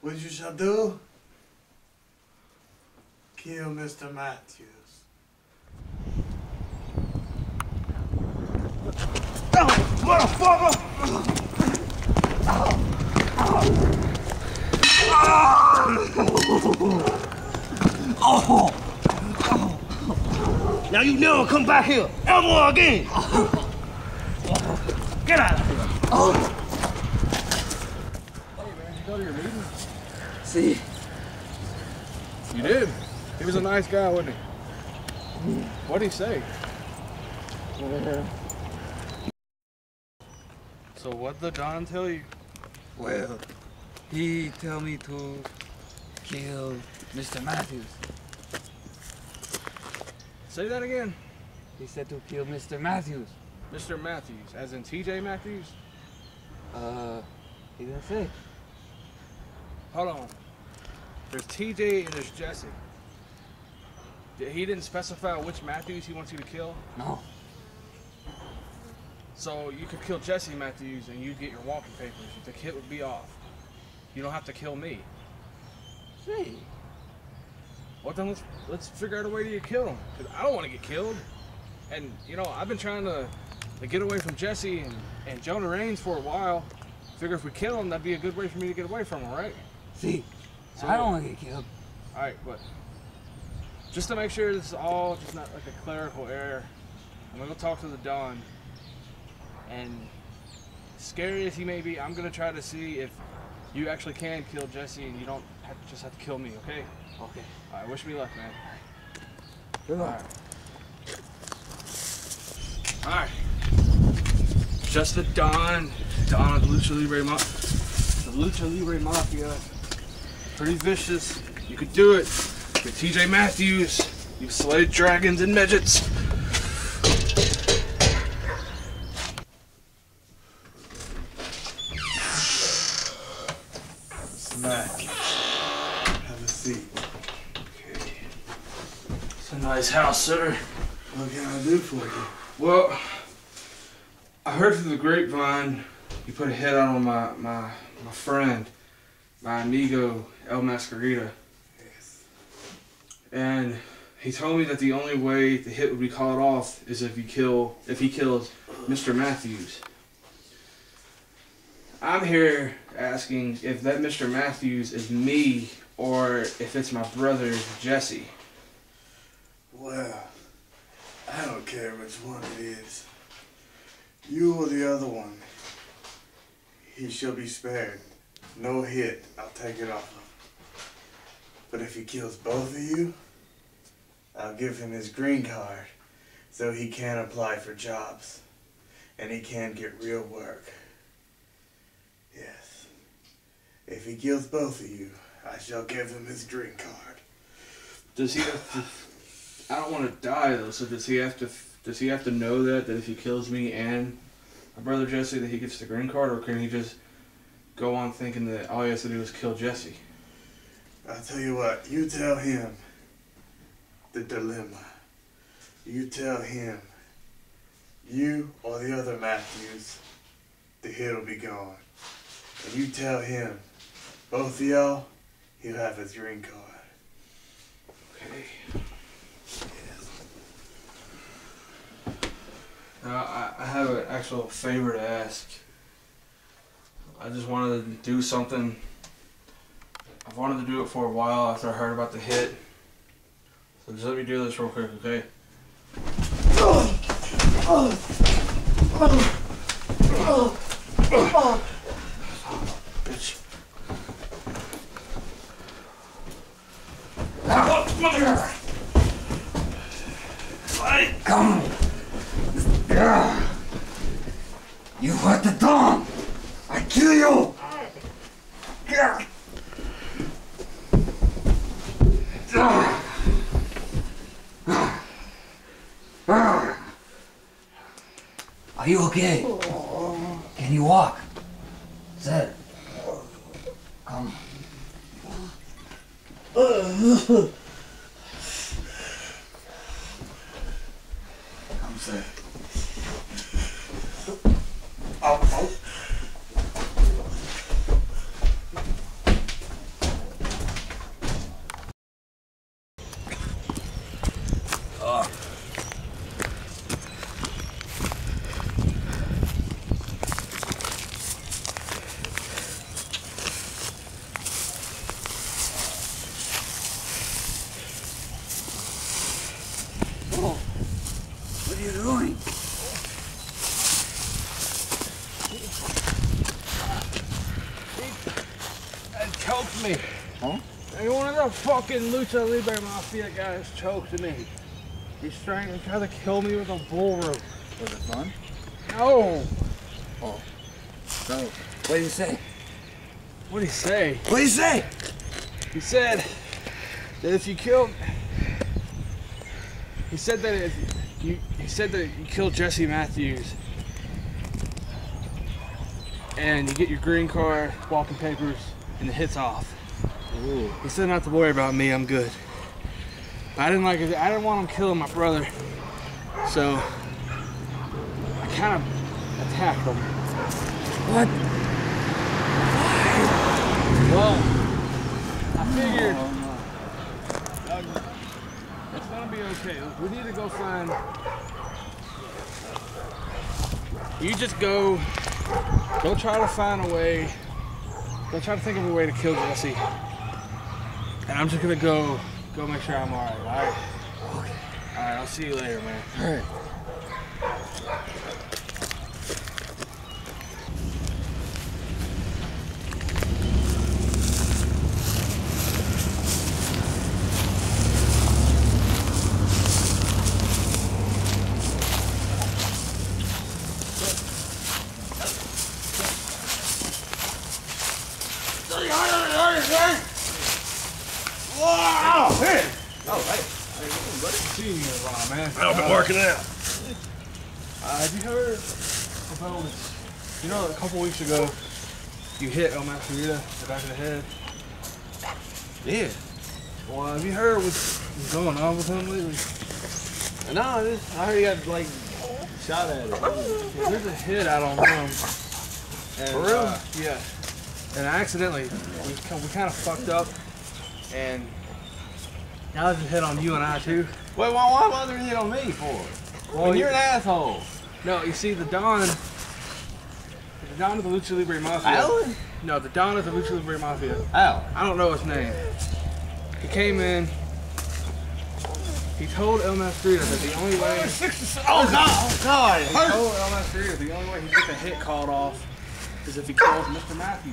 What you shall do? Kill Mr. Matthews. Motherfucker! Oh! Now you never come back here ever again. Get out of here. Go to your meeting? See, You did. He was a nice guy, wasn't he? What'd he say? So what the Don tell you? well, he tell me to kill Mr. Matthews. Say that again. He said to kill Mr. Matthews. Mr. Matthews, as in TJ Matthews? Uh, he didn't say. Hold on. There's TJ and there's Jesse. He didn't specify which Matthews he wants you to kill. No. So you could kill Jesse Matthews and you'd get your walking papers. The hit would be off. You don't have to kill me. See. Well then let's let's figure out a way to kill him. Cause I don't want to get killed. And you know I've been trying to, to get away from Jesse and, and Jonah Rains for a while. Figure if we kill him, that'd be a good way for me to get away from him, right? See. So- I don't want to get killed. All right, but just to make sure this is all just not like a clerical error, I'm gonna go talk to the Don. And scary as he may be, I'm gonna try to see if you actually can kill Jesse and you don't have, just have to kill me, okay? Okay. All right, wish me luck, man. Good luck. right. All right. Just the Don, Don of the Lucha Libre Mafia. The Lucha Libre Mafia. Pretty vicious. You could do it. With TJ Matthews. You slayed dragons and midgets. Smack. Have a seat. Okay. It's a nice house, sir. What can I do for you? Well, I heard through the grapevine you put a hit out on my, my, my friend, my amigo El Mascarita. Yes. And he told me that the only way the hit would be called off is if you kill if he kills Mr. Matthews. I'm here asking if that Mr. Matthews is me or if it's my brother Jesse. Well, I don't care which one it is. You or the other one. He shall be spared. No hit. I'll take it off him. But if he kills both of you, I'll give him his green card so he can apply for jobs and he can get real work. Yes. If he kills both of you, I shall give him his green card. Does he have to I don't want to die though, so does he have to does he have to know that that if he kills me and my brother Jesse that he gets the green card or can he just go on thinking that all he has to do is kill Jesse? I'll tell you what, you tell him the dilemma. You tell him, you or the other Matthews, the hit will be gone. And you tell him, both of y'all, he'll have his green card. Okay. Now, I, I have an actual favor to ask. I just wanted to do something. I've wanted to do it for a while after I heard about the hit. So just let me do this real quick, okay? Bitch. Come. Yeah. You hurt the Don. I kill you. Yeah. Are you okay? Can you walk? Sir. Come. Come, sir. choked me. Huh? And one of the fucking Lucha Libre Mafia guys choked me. He's trying to try to kill me with a bull rope. Was it fun? No! Oh. So, what did he say? What did he say? What did he say? He said that if you killed. He said that if you. He said that you killed Jesse Matthews. And you get your green card, walking papers, and the hit's off. Ooh. He said not to worry about me, I'm good. I didn't like it. I didn't want him killing my brother. So I kind of attacked him. What? Well, I figured it's gonna be okay. We need to go find. You just go. Go try to find a way. Go try to think of a way to kill Jesse. And I'm just gonna go. Go make sure I'm alright. Alright. Okay. Alright. I'll see you later, man. All right. Wow! Hey! See you in man. I've been working out. Uh, have you heard about this? You know, a couple weeks ago, you hit El Mascarita in the back of the head. Yeah. Well, have you heard what's going on with him lately? No, this, I heard he got like shot at it. There's a hit out on him. And, For real? uh, yeah. And accidentally, we, we kind of fucked up. And now there's a hit on you and I too. Wait, why, why bother hit on me for? Well, When you're you- an asshole. No, you see, the Don, the Don of the Lucha Libre Mafia. Alan? No, the Don of the Lucha Libre Mafia. Alan. I don't know his name. He came in. He told El Mascarita that the only way. Oh, oh God! Oh God! He told El Mascarita the only way he'd get the hit called off is if he calls Mr. Matthews.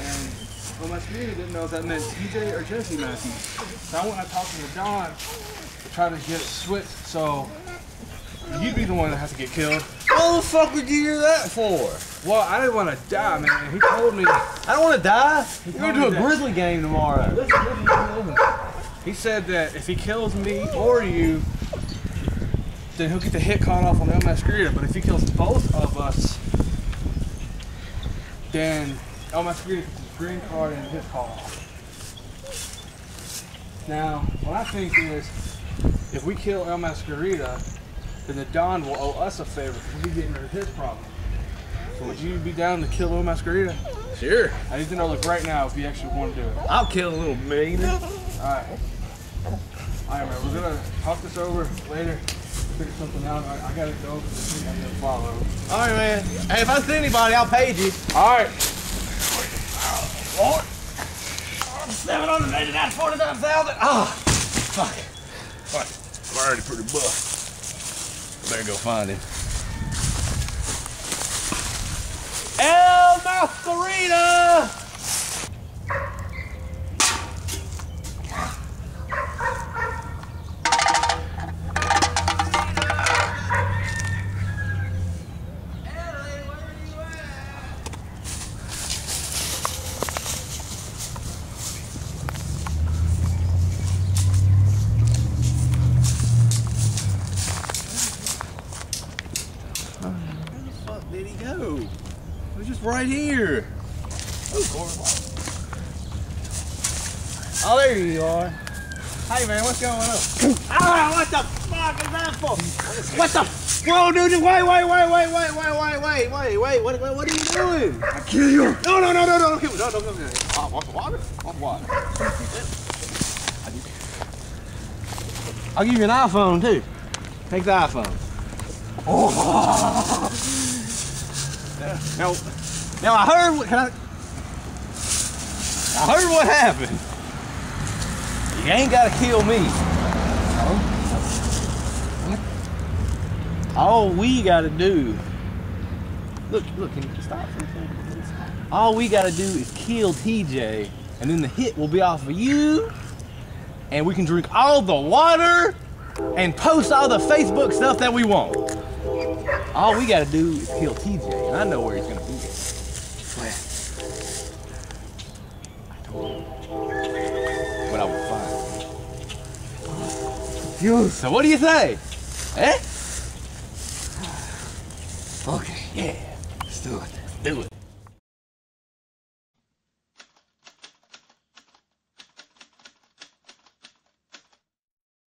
And El Mascarita didn't know if that meant TJ or Jesse Matthews. So I went and talked to Don to try to get it switched so you'd be the one that has to get killed. What the fuck would you hear that for? Well, I didn't want to die, man. He told me. I don't want to die. We're gonna do a that- Grizzly game tomorrow. Listen, listen, listen, listen. He said that if he kills me or you, then he'll get the hit called off on El Mascarita. But if he kills both of us, then El his green card and his call. Now, what I think is, if we kill El Mascarita, then the Don will owe us a favor because we're getting rid of his problem. So would you be down to kill El Mascarita? Sure. I need to know, look, right now, if you actually want to do it. I'll kill a little maiden. All right. All right, man, we're going to talk this over later figure something out. I, I gotta go. I gotta follow. All right, man. Hey, if I see anybody, I'll page you. All right. 789, 49,000. Oh, ah, fuck. Fuck. I'm already pretty buff. I better go find him. El Mascarita! Was just right here. Oh, there you are. Hey, man, what's going on? ah, what the fuck is that for? What the? Whoa, dude, wait, wait, wait, wait, wait, wait, wait, wait, wait, wait, what, what, what are you doing? I kill you. No, no, no, no, no, don't kill me. No, no, no, no. Oh, want some water? Want water? I'll give you an iPhone, too. Take the iPhone. Oh. Now, now I heard what, I? I heard what happened. You ain't gotta kill me. All we gotta do. Look, look, can you stop for a second? All we gotta do is kill TJ, and then the hit will be off of you, and we can drink all the water and post all the Facebook stuff that we want. All we gotta do is kill TJ, and I know where he's gonna be. I told him what I would find. You. So what do you say? Eh? Okay, Yeah,